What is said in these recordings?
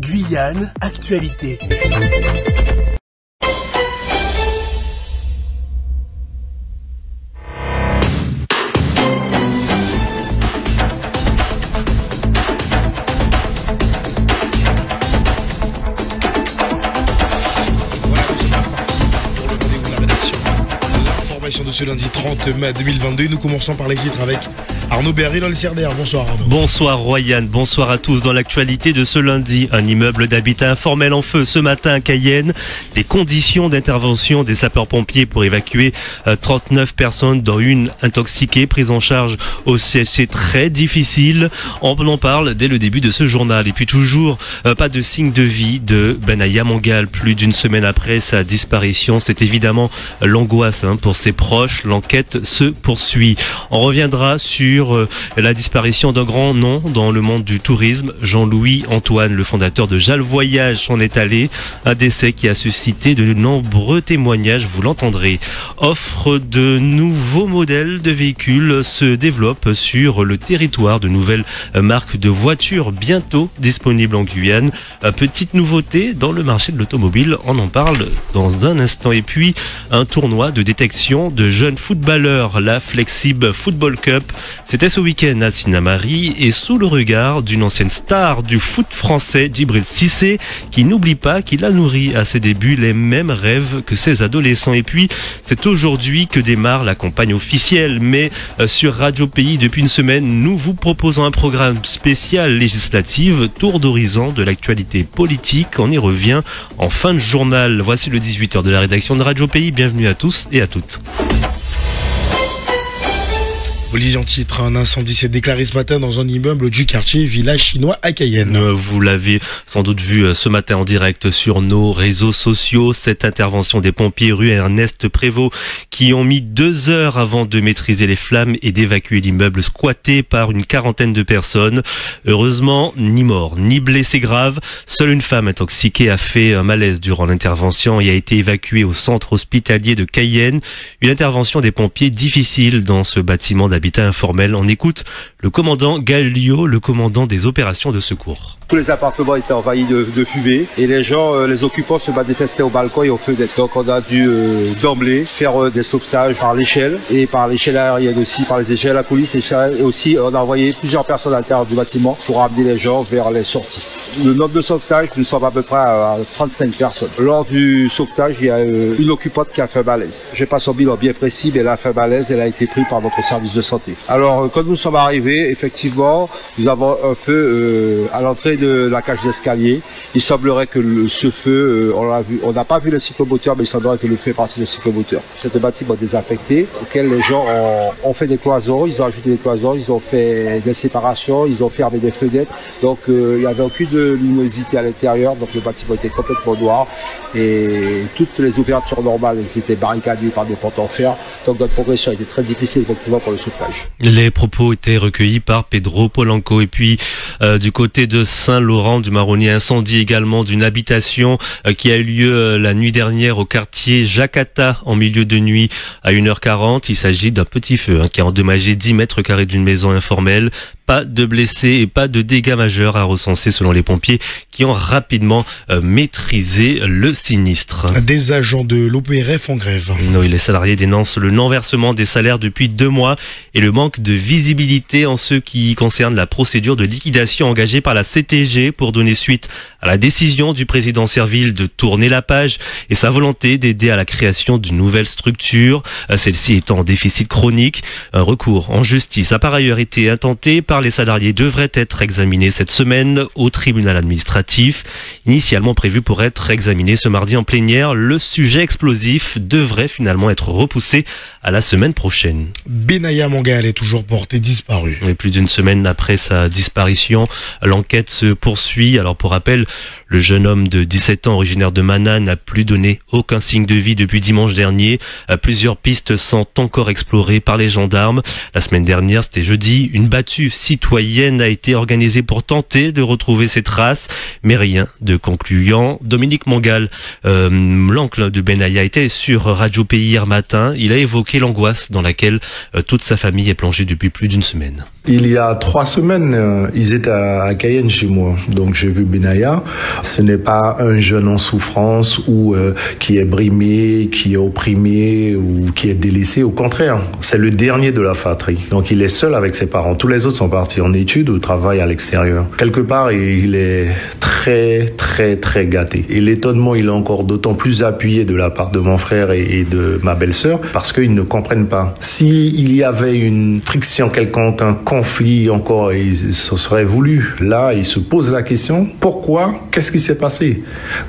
Guyane, actualité. Ce lundi 30 mai 2022. Nous commençons par les titres avec Arnaud Berry dans le CRDR. Bonsoir Arnaud. Bonsoir Royan, bonsoir à tous. Dans l'actualité de ce lundi, un immeuble d'habitat informel en feu ce matin à Cayenne. Les conditions d'intervention des sapeurs-pompiers pour évacuer 39 euh, personnes dont une intoxiquée, prise en charge au CHC très difficile. On en parle dès le début de ce journal. Et puis toujours euh, pas de signe de vie de Benaya Mangal plus d'une semaine après sa disparition. C'est évidemment l'angoisse hein, pour ses proches. L'enquête se poursuit. On reviendra sur euh, la disparition d'un grand nom dans le monde du tourisme. Jean-Louis Antoine, le fondateur de Jal Voyage, s'en est allé. Un décès qui a suscité de nombreux témoignages, vous l'entendrez. Offre de nouveaux modèles de véhicules se développe sur le territoire. De nouvelles marques de voitures bientôt disponibles en Guyane. Petite nouveauté dans le marché de l'automobile, on en parle dans un instant. Et puis un tournoi de détection de jeunes footballeurs, la Flexib Football Cup. C'était ce week-end à Sinamari et sous le regard d'une ancienne star du foot français, Djibril Cissé, qui n'oublie pas qu'il a nourri à ses débuts les mêmes rêves que ses adolescents. Et puis, c'est aujourd'hui que démarre la campagne officielle. Mais euh, sur Radio Pays, depuis une semaine, nous vous proposons un programme spécial législative, tour d'horizon de l'actualité politique. On y revient en fin de journal. Voici le 18h de la rédaction de Radio Pays. Bienvenue à tous et à toutes. Titre, un incendie s'est déclaré ce matin dans un immeuble du quartier Village Chinois à Cayenne. Euh, vous l'avez sans doute vu euh, ce matin en direct sur nos réseaux sociaux, cette intervention des pompiers rue Ernest Prévost qui ont mis deux heures avant de maîtriser les flammes et d'évacuer l'immeuble squatté par une quarantaine de personnes. Heureusement, ni mort, ni blessé grave. Seule une femme intoxiquée a fait un malaise durant l'intervention et a été évacuée au centre hospitalier de Cayenne. Une intervention des pompiers difficile dans ce bâtiment d'habitation informel. On écoute le commandant Gallio, le commandant des opérations de secours. Tous les appartements étaient envahis de, de fumée et les gens, euh, les occupants se manifestaient au balcon et au feu d'être. Donc on a dû euh, d'emblée faire euh, des sauvetages par l'échelle et par l'échelle aérienne aussi, par les échelles à coulisses et aussi on a envoyé plusieurs personnes à l'intérieur du bâtiment pour amener les gens vers les sorties. Le nombre de sauvetages, nous sommes à peu près à 35 personnes. Lors du sauvetage, il y a une occupante qui a fait malaise. J'ai pas son bilan bien précis, mais elle a fait malaise, elle a été prise par notre service de santé. Alors quand nous sommes arrivés, effectivement, nous avons un feu à l'entrée de la cage d'escalier. Il semblerait que ce feu, euh, on n'a pas vu le cyclomoteur, mais il semblerait que le feu est parti du cyclomoteur. C'est un bâtiment désaffecté auquel les gens ont, fait des cloisons, ils ont ajouté des cloisons, ils ont fait des séparations, ils ont fermé des fenêtres. Donc euh, il n'y avait aucune luminosité à l'intérieur, donc le bâtiment était complètement noir et toutes les ouvertures normales étaient barricadées par des portes en fer. Donc notre progression était très difficile effectivement pour le Les propos étaient recueillis par Pedro Polanco et puis euh, du côté de Saint-Laurent du Marronnier. Incendie également d'une habitation euh, qui a eu lieu euh, la nuit dernière au quartier Jacata en milieu de nuit à 1h40. Il s'agit d'un petit feu hein, qui a endommagé 10 mètres carrés d'une maison informelle. Pas de blessés et pas de dégâts majeurs à recenser selon les pompiers qui ont rapidement euh, maîtrisé le sinistre. Des agents de l'OPRF en grève. Oui, les salariés dénoncent le non-versement des salaires depuis deux mois et le manque de visibilité en ce qui concerne la procédure de liquidation engagée par la CTG pour donner suite à la décision du président Serville de tourner la page et sa volonté d'aider à la création d'une nouvelle structure, euh, celle-ci étant en déficit chronique. Un recours en justice a par ailleurs été intenté par les salariés devrait être examiné cette semaine au tribunal administratif. Initialement prévu pour être examiné ce mardi en plénière, le sujet explosif devrait finalement être repoussé à la semaine prochaine. Benaya Mangal est toujours porté disparu. Et plus d'une semaine après sa disparition, l'enquête se poursuit. Alors pour rappel, le jeune homme de 17 ans originaire de Mana n'a plus donné aucun signe de vie depuis dimanche dernier. Plusieurs pistes sont encore explorées par les gendarmes. La semaine dernière, c'était jeudi, une battue citoyenne a été organisée pour tenter de retrouver ses traces, mais rien de concluant. Dominique Mangal, euh, l'oncle de Benaya, était sur Radio Pays hier matin. Il a évoqué l'angoisse dans laquelle euh, toute sa famille est plongée depuis plus d'une semaine. Il y a trois semaines, euh, ils étaient à Cayenne chez moi. Donc j'ai vu Benaya. Ce n'est pas un jeune en souffrance ou euh, qui est brimé, qui est opprimé ou qui est délaissé. Au contraire, c'est le dernier de la fratrie. Donc il est seul avec ses parents. Tous les autres sont partis en études ou travaillent à l'extérieur. Quelque part, il est très, très, très gâté. Et l'étonnement, il est encore d'autant plus appuyé de la part de mon frère et de ma belle-sœur parce qu'ils ne comprennent pas. S'il y avait une friction quelconque, un conflit encore, il se serait voulu. Là, il se pose la question, pourquoi Qu'est-ce qui s'est passé?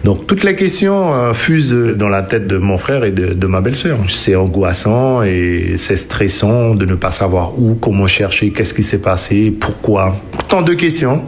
Donc, toutes les questions euh, fusent dans la tête de mon frère et de, ma belle-sœur. C'est angoissant et c'est stressant de ne pas savoir où, comment chercher, qu'est-ce qui s'est passé, pourquoi. Tant de questions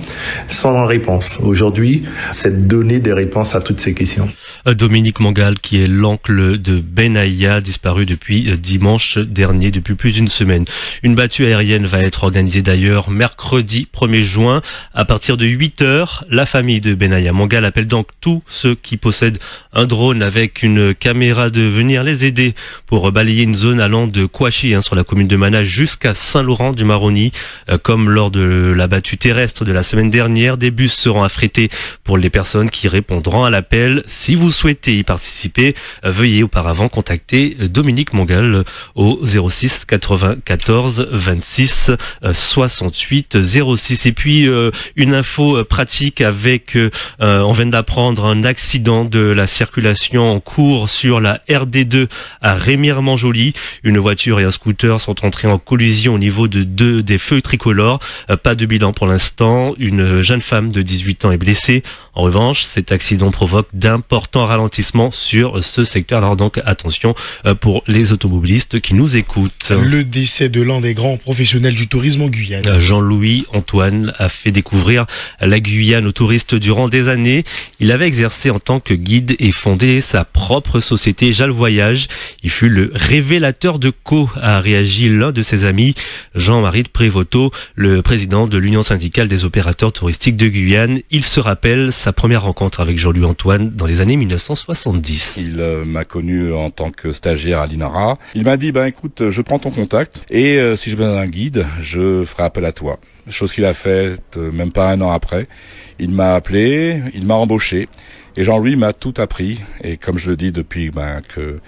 sans réponse. Aujourd'hui, c'est de donner des réponses à toutes ces questions. Euh, Dominique Mangal, qui est l'oncle de Benaïa, disparu depuis euh, dimanche dernier, depuis plus d'une semaine. Une battue aérienne va être organisée d'ailleurs mercredi 1er juin. À partir de 8 heures, la famille de Benaïa Mangal appelle donc tous ceux qui possèdent un drone avec une caméra de venir les aider pour balayer une zone allant de Kouachi, hein, sur la commune de Mana, jusqu'à Saint-Laurent du Maroni. Euh, comme lors de la battue terrestre de la semaine dernière, des bus seront affrétés pour les personnes qui répondront à l'appel. Si vous souhaitez y participer, euh, veuillez auparavant contacter euh, Dominique Mongal au 06 94 26 68 06. Et puis une info pratique avec, on vient d'apprendre un accident de la circulation en cours sur la RD2 à Rémire-Manjoli. Une voiture et un scooter sont entrés en collision au niveau de deux des feux tricolores. Pas de bilan pour l'instant. Une jeune femme de 18 ans est blessée. En revanche, cet accident provoque d'importants ralentissements sur ce secteur. Alors donc attention euh, pour les automobilistes qui nous écoutent. Le décès de l'un des grands professionnels du tourisme en Guyane. Euh, Jean-Louis Antoine a fait découvrir la Guyane aux touristes durant des années. Il avait exercé en tant que guide et fondé sa propre société Jal Voyage. Il fut le révélateur de Co, a réagi l'un de ses amis, Jean-Marie de Prévoto, le président de l'Union syndicale des opérateurs touristiques de Guyane. Il se rappelle sa première rencontre avec Jean-Louis Antoine dans les années 1970. Il euh, m'a connu en tant que stagiaire à l'INARA. Il m'a dit, ben écoute, je prends ton contact et euh, si je besoin d'un guide, je ferai appel à toi. Chose qu'il a faite euh, même pas un an après. Il m'a appelé, il m'a embauché et Jean-Louis m'a tout appris. Et comme je le dis depuis ben, que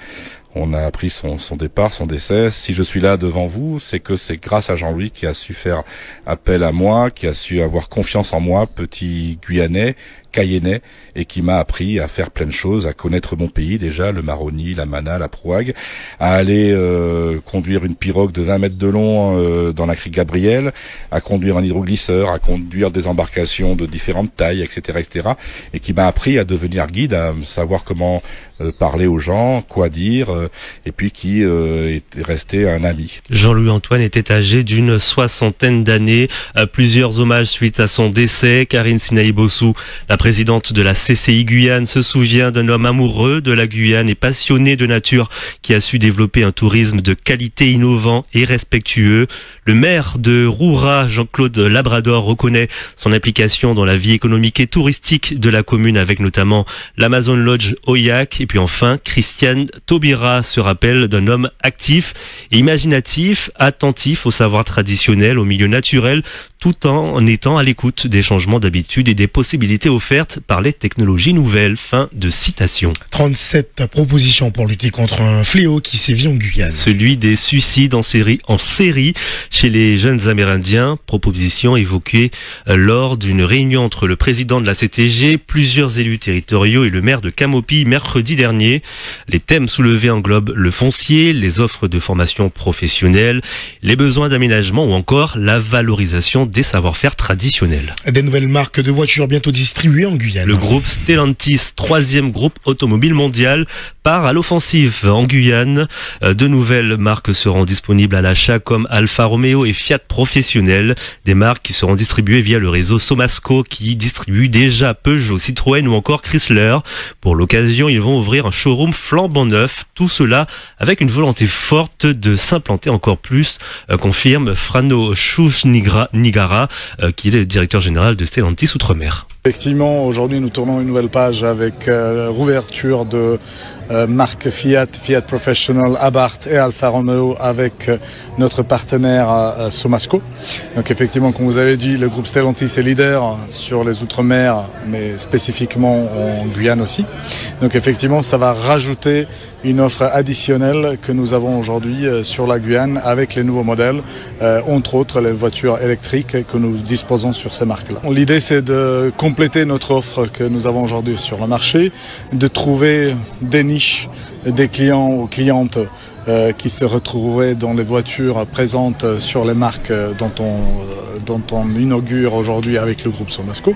on a appris son, départ, son décès. Si je suis là devant vous, c'est que c'est grâce à Jean-Louis qui a su faire appel à moi, qui a su avoir confiance en moi, petit Guyanais, Cayennais, et qui m'a appris à faire plein de choses, à connaître mon pays déjà, le Maroni, la Mana, la Prouague, à aller euh, conduire une pirogue de 20 mètres de long euh, dans la crique Gabriel, à conduire un hydroglisseur, à conduire des embarcations de différentes tailles, etc., etc., et qui m'a appris à devenir guide, à savoir comment euh, parler aux gens, quoi dire, et puis qui est resté un ami. Jean-Louis Antoine était âgé d'une soixantaine d'années. Plusieurs hommages suite à son décès. Karine Sinaïbossou, présidente de la CCI Guyane se souvient d'un homme amoureux de la Guyane et passionné de nature qui a su développer un tourisme de qualité innovant et respectueux. Le maire de Roura, Jean-Claude Labrador, reconnaît son implication dans la vie économique et touristique de la commune avec notamment l'Amazon Lodge Oyak. Et puis enfin, Christiane Taubira se rappelle d'un homme actif imaginatif, attentif au savoir traditionnel, au milieu naturel, tout en étant à l'écoute des changements d'habitude et des possibilités offertes par les technologies nouvelles. Fin de citation. 37 propositions pour lutter contre un fléau qui sévit en Guyane. Celui des suicides en série, en série chez les jeunes Amérindiens. Proposition évoquée euh, lors d'une réunion entre le président de la CTG, plusieurs élus territoriaux et le maire de Camopi mercredi dernier. Les thèmes soulevés englobent le foncier, les offres de formation professionnelle, les besoins d'aménagement ou encore la valorisation des savoir-faire traditionnels. Des nouvelles marques de voitures bientôt distribuées en Guyane. Le groupe Stellantis, troisième groupe automobile mondial, part à l'offensive en Guyane. Euh, de nouvelles marques seront disponibles à l'achat comme Alfa Romeo et Fiat Professionnel, des marques qui seront distribuées via le réseau Somasco qui distribue déjà Peugeot, Citroën ou encore Chrysler. Pour l'occasion, ils vont ouvrir un showroom flambant neuf, tout cela avec une volonté forte de s'implanter encore plus, euh, confirme Frano Chouch-Nigra euh, qui est le directeur général de Stellantis Outre-mer. Effectivement, aujourd'hui, nous tournons une nouvelle page avec euh, la rouverture de euh, marques Fiat, Fiat Professional, Abarth et Alfa Romeo avec euh, notre partenaire euh, Somasco. Donc effectivement, comme vous avez dit, le groupe Stellantis est leader sur les Outre-mer, mais spécifiquement en Guyane aussi. Donc effectivement, ça va rajouter une offre additionnelle que nous avons aujourd'hui euh, sur la Guyane avec les nouveaux modèles, euh, entre autres les voitures électriques que nous disposons sur ces marques-là. L'idée c'est de compléter notre offre que nous avons aujourd'hui sur le marché, de trouver des niches, des clients ou clientes euh, qui se retrouveraient dans les voitures présentes sur les marques dont on, euh, dont on inaugure aujourd'hui avec le groupe Somasco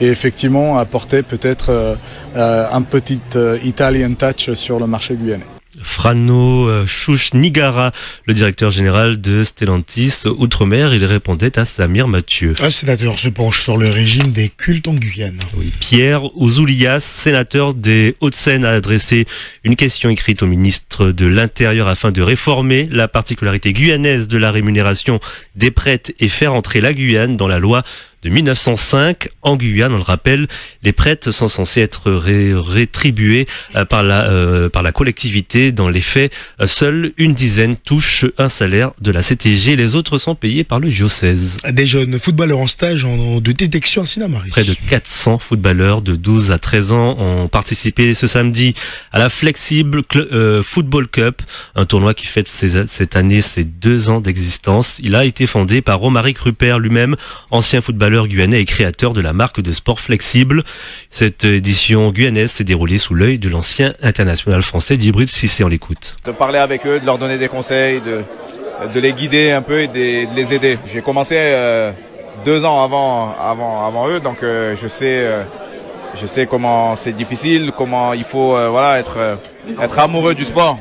et effectivement apporter peut-être euh, euh, un petit euh, Italian touch sur le marché guyanais. Frano euh, Chouch Nigara, le directeur général de Stellantis Outre-mer, il répondait à Samir Mathieu. Un sénateur se penche sur le régime des cultes en Guyane. Oui, Pierre Ouzoulias, sénateur des Hauts-de-Seine, a adressé une question écrite au ministre de l'Intérieur afin de réformer la particularité guyanaise de la rémunération des prêtres et faire entrer la Guyane dans la loi de 1905. En Guyane, on le rappelle, les prêtres sont censés être ré- rétribués euh, par la, euh, par la collectivité. Dans les faits, euh, seule une dizaine touche un salaire de la CTG. Les autres sont payés par le diocèse. Des jeunes footballeurs en stage en- de détection à Sinamari. Près de 400 footballeurs de 12 à 13 ans ont participé ce samedi à la Flexible Cl- euh, Football Cup, un tournoi qui fête ses- cette année ses deux ans d'existence. Il a été fondé par Romaric Rupert lui-même, ancien footballeur guyanais et créateur de la marque de sport Flexible. Cette édition guyanaise s'est déroulée sous l'œil de l'ancien international français d'Hybrid Cissé. On l'écoute. de parler avec eux, de leur donner des conseils, de, les guider un peu et de, les aider. J'ai commencé euh, deux ans avant, eux, donc euh, je sais, euh, je sais comment c'est difficile, comment il faut être amoureux du sport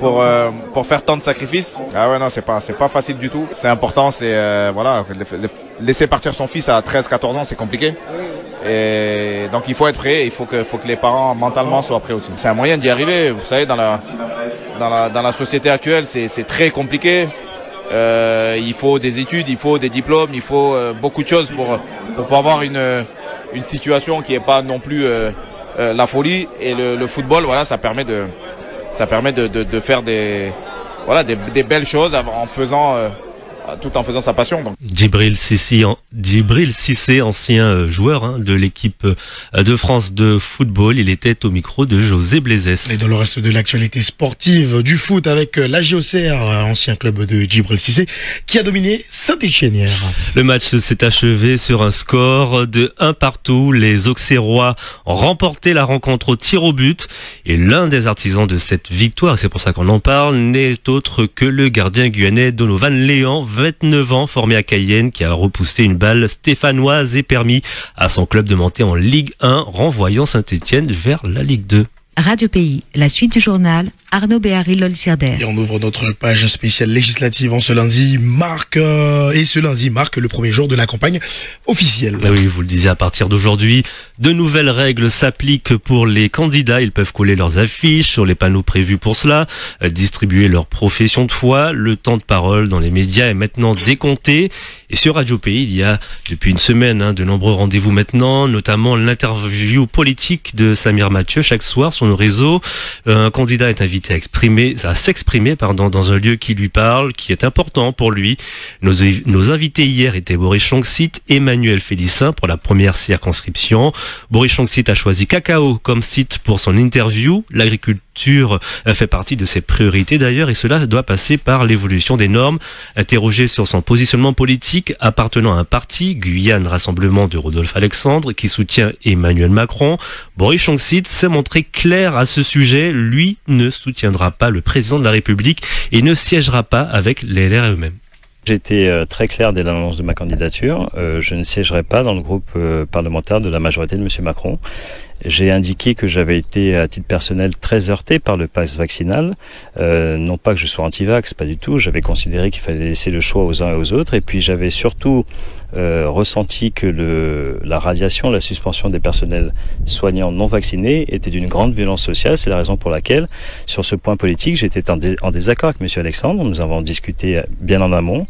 pour euh, pour faire tant de sacrifices. Ah ouais non c'est pas c'est pas facile du tout. C'est important, c'est euh, voilà laisser partir son fils à 13-14 ans c'est compliqué. Et donc il faut être prêt, il faut que faut que les parents mentalement soient prêts aussi. C'est un moyen d'y arriver. Vous savez dans la dans la, dans la société actuelle, c'est c'est très compliqué. Euh, il faut des études, il faut des diplômes, il faut beaucoup de choses pour pour pouvoir avoir une une situation qui est pas non plus la folie. Et le, le football, voilà, ça permet de ça permet de, de, de faire des voilà des, des belles choses en faisant euh, tout en faisant sa passion. Donc. Djibril Sissi, en- Djibril Cissé, ancien euh, joueur hein, de l'équipe euh, de France de football, il était au micro de José Et Blaisès. dans le reste de l'actualité sportive du foot avec euh, la JOCR, ancien club de Djibril Cissé, qui a dominé Saint-Etienne hier. Le match s'est achevé sur un score de 1 partout. Les Auxerrois ont remporté la rencontre au tir au but. Et l'un des artisans de cette victoire, et c'est pour ça qu'on en parle, n'est autre que le gardien guyanais Donovan Léan, 29 ans, formé à Cayenne, qui a repoussé une balle stéphanoise et permis à son club de monter en Ligue 1, renvoyant Saint-Etienne vers la Ligue 2. Radio Pays, la suite du journal, Arnaud Béhari Lolsirder. Et on ouvre notre page spéciale législative en ce lundi, marque, euh, et ce lundi marque le premier jour de la campagne officielle. Bah oui, vous le disiez, à partir d'aujourd'hui, de nouvelles règles s'appliquent pour les candidats. Ils peuvent coller leurs affiches sur les panneaux prévus pour cela, euh, distribuer leur profession de foi. Le temps de parole dans les médias est maintenant décompté. Et sur Radio Pays, il y a depuis une semaine hein, de nombreux rendez-vous maintenant, notamment l'interview politique de Samir Mathieu chaque soir Euh, Un candidat est invité à exprimer, à s'exprimer, pardon, dans un lieu qui lui parle, qui est important pour lui. Nos, invités hier étaient Boris Chongsit, Emmanuel Félicin pour la première circonscription. Boris Chongsit a choisi Cacao comme site pour son interview. L'agriculture euh, fait partie de ses priorités d'ailleurs et cela doit passer par l'évolution des normes. Interrogé sur son positionnement politique appartenant à un parti, Guyane Rassemblement de Rodolphe Alexandre, qui soutient Emmanuel Macron, Boris Chongsit s'est montré clair à ce sujet. Lui ne soutiendra pas le président de la République et ne siégera pas avec les LR eux-mêmes. Été euh, très clair dès l'annonce de ma candidature. Euh, je ne siégerai pas dans le groupe parlementaire de la majorité de M. Macron. J'ai indiqué que j'avais été, à titre personnel, très heurté par le pass vaccinal. Euh, non pas que je sois anti-vax, pas du tout. J'avais considéré qu'il fallait laisser le choix aux uns et aux autres. Et puis j'avais surtout euh, ressenti que le, la radiation, la suspension des personnels soignants non vaccinés était d'une grande violence sociale. C'est la raison pour laquelle, sur ce point politique, j'étais en, en désaccord avec M. Alexandre. Nous avons discuté bien en amont.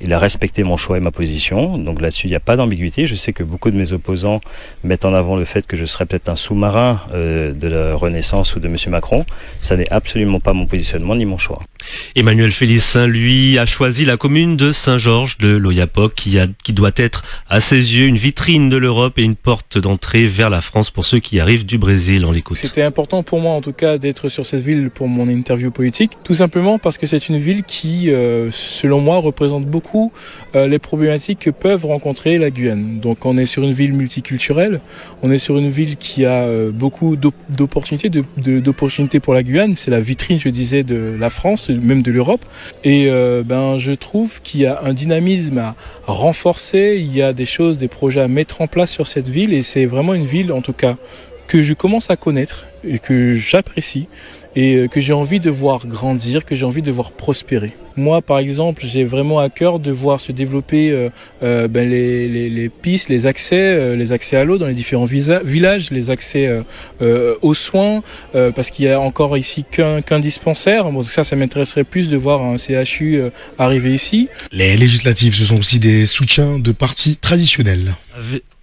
Il a respecté mon choix et ma position. Donc là-dessus, il n'y a pas d'ambiguïté. Je sais que beaucoup de mes opposants mettent en avant le fait que je serais peut-être un sous-marin euh, de la Renaissance ou de M. Macron. Ça n'est absolument pas mon positionnement ni mon choix. Emmanuel Félicin, lui, a choisi la commune de Saint-Georges de l'Oyapock, qui, a, qui doit être, à ses yeux, une vitrine de l'Europe et une porte d'entrée vers la France pour ceux qui arrivent du Brésil. On l'écoute. C'était important pour moi, en tout cas, d'être sur cette ville pour mon interview politique, tout simplement parce que c'est une ville qui, euh, selon moi, représente beaucoup euh, les problématiques que peuvent rencontrer la Guyane. Donc, on est sur une ville multiculturelle, on est sur une ville qui a euh, beaucoup d'opportunités, d'opportunités pour la Guyane. C'est la vitrine, je disais, de la France même de l'Europe. Et euh, ben, je trouve qu'il y a un dynamisme à renforcer, il y a des choses, des projets à mettre en place sur cette ville, et c'est vraiment une ville, en tout cas, que je commence à connaître et que j'apprécie et euh, que j'ai envie de voir grandir, que j'ai envie de voir prospérer. Moi, par exemple, j'ai vraiment à cœur de voir se développer euh, euh ben, les, les, les, pistes, les accès, euh, les accès à l'eau dans les différents villages, les accès euh, aux soins, parce qu'il y a encore ici qu'un qu'un dispensaire. Bon, ça, ça m'intéresserait plus de voir un CHU arriver ici. Les législatives, ce sont aussi des soutiens de partis traditionnels.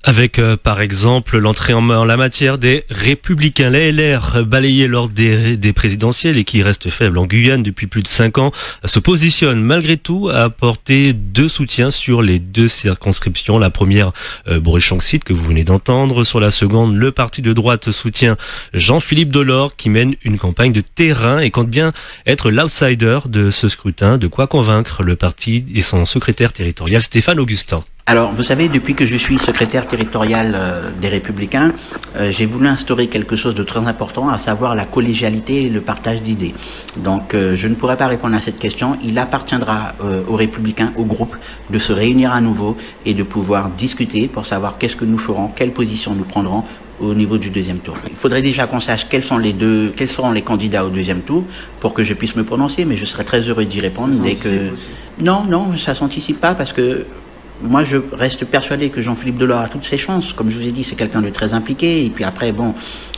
Avec euh, par exemple l'entrée en en la matière des républicains, les LR balayés lors des, présidentielles et qui restent faibles en Guyane depuis plus de 5 ans, se positionnent malgré tout à apporter deux soutiens sur les deux circonscriptions. La première, euh, que vous venez d'entendre. Sur la seconde, le parti de droite soutient Jean-Philippe Delors qui mène une campagne de terrain et compte bien être l'outsider de ce scrutin. De quoi convaincre le parti et son secrétaire territorial Stéphane Augustin. Alors, vous savez, depuis que je suis secrétaire territorial euh, des Républicains, euh, j'ai voulu instaurer quelque chose de très important, à savoir la collégialité et le partage d'idées. Donc, euh, je ne pourrais pas répondre à cette question. Il appartiendra aux Républicains, au groupe, de se réunir à nouveau et de pouvoir discuter pour savoir qu'est-ce que nous ferons, quelle position nous prendrons au niveau du deuxième tour. Il faudrait déjà qu'on sache quels sont les deux, quels seront les candidats au deuxième tour pour que je puisse me prononcer, mais je serai très heureux d'y répondre dès que. Non, non, ça s'anticipe pas parce que moi, je reste persuadé que Jean-Philippe Delors a toutes ses chances. Comme je vous ai dit, c'est quelqu'un de très impliqué. Et puis après, bon,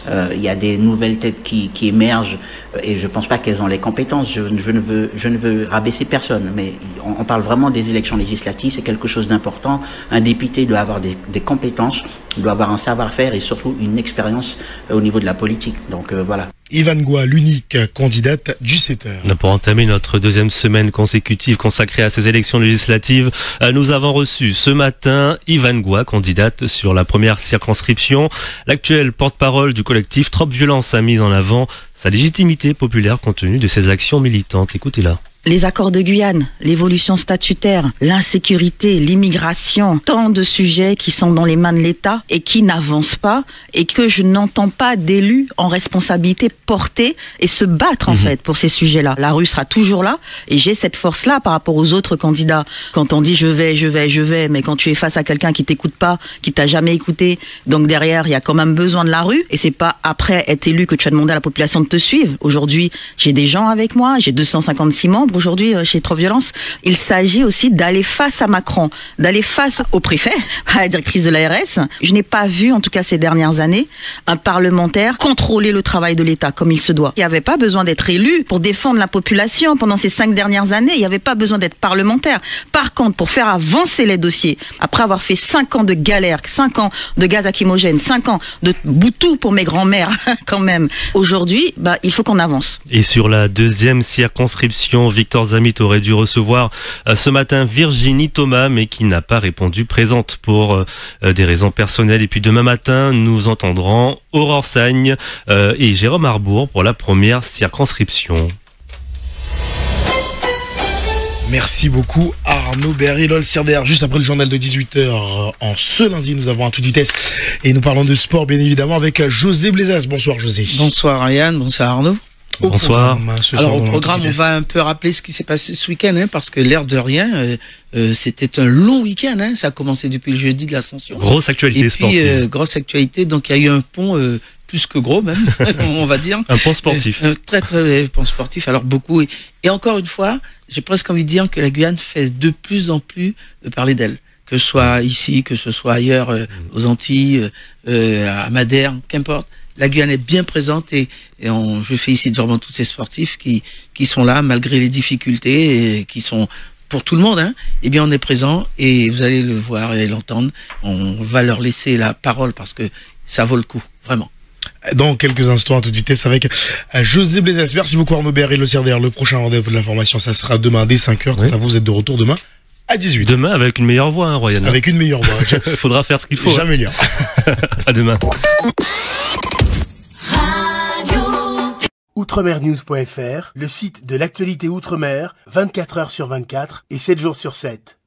euh, il y a des nouvelles têtes qui, qui émergent et je ne pense pas qu'elles ont les compétences. Je, ne veux, je ne veux rabaisser personne, mais on, on parle vraiment des élections législatives. C'est quelque chose d'important. Un député doit avoir des, des compétences, doit avoir un savoir-faire et surtout une expérience au niveau de la politique. Donc euh, voilà. Ivan Goua, l'unique candidate du 7 Pour entamer notre deuxième semaine consécutive consacrée à ces élections législatives, euh, nous avons reçu ce matin Ivan Goua, candidate sur la première circonscription. L'actuel porte-parole du collectif Trop Violence a mis en avant sa légitimité populaire compte tenu de ses actions militantes. Écoutez-la les accords de Guyane, l'évolution statutaire, l'insécurité, l'immigration, tant de sujets qui sont dans les mains de l'État et qui n'avancent pas et que je n'entends pas d'élus en responsabilité porter et se battre en mmh. fait pour ces sujets-là. La rue sera toujours là et j'ai cette force-là par rapport aux autres candidats. Quand on dit je vais, je vais, je vais, mais quand tu es face à quelqu'un qui t'écoute pas, qui t'a jamais écouté, donc derrière il y a quand même besoin de la rue et c'est pas après être élu que tu vas demander à la population de te suivre. Aujourd'hui, j'ai des gens avec moi, j'ai 256 membres aujourd'hui euh, chez Trop Violence, il s'agit aussi d'aller face à Macron, d'aller face au préfet, à la directrice de l'ARS. Je n'ai pas vu, en tout cas ces dernières années, un parlementaire contrôler le travail de l'État comme il se doit. Il n'y avait pas besoin d'être élu pour défendre la population pendant ces cinq dernières années. Il n'y avait pas besoin d'être parlementaire. Par contre, pour faire avancer les dossiers, après avoir fait cinq ans de galère, cinq ans de gaz lacrymogène, cinq ans de boutou pour mes grands-mères, quand même, aujourd'hui, bah, il faut qu'on avance. Et sur la deuxième circonscription, Victor Zamit aurait dû recevoir euh, ce matin Virginie Thomas, mais qui n'a pas répondu présente pour euh, euh, des raisons personnelles. Et puis demain matin, nous entendrons Aurore Sagne et Jérôme Arbour pour la première circonscription. Merci beaucoup Arnaud Berry, lol Juste après le journal de 18h en ce lundi, nous avons un toute vitesse et nous parlons de sport bien évidemment avec José Blésas. Bonsoir José. Bonsoir Ariane, bonsoir Arnaud. Bonsoir. Hein, Alors au programme, on va un peu rappeler ce qui s'est passé ce week-end, hein, parce que l'air de rien, euh, euh, c'était un long week-end. Hein, ça a commencé depuis le jeudi de l'ascension. Grosse actualité Et puis, sportive. Euh, grosse actualité. Donc il y a eu un pont euh, plus que gros même, on va dire. Un pont sportif. Un très très pont sportif. Alors beaucoup. Et, et encore une fois, j'ai presque envie de dire que la Guyane fait de plus en plus parler d'elle que ce soit ici, que ce soit ailleurs, euh, aux Antilles, euh, à Madère, qu'importe la Guyane est bien présente et, et on, je félicite vraiment tous ces sportifs qui, qui sont là malgré les difficultés et qui sont pour tout le monde, hein, eh bien on est présent et vous allez le voir et l'entendre. On va leur laisser la parole parce que ça vaut le coup, vraiment. Dans quelques instants, à toute vitesse, avec euh, José Blaisas. Merci beaucoup Arnaud Béry, le CRDR. Le prochain rendez-vous de l'information, ça sera demain dès 5h. Quant à vous, vous êtes de retour demain à 18. Demain avec une meilleure voix, hein, Royan. Avec une meilleure voix. Il faudra faire ce qu'il faut. J'améliore. à demain. Outremernews.fr, le site de l'actualité outre-mer, 24 heures sur 24 et 7 jours sur 7.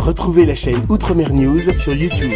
Retrouvez la chaîne Outremer News sur YouTube.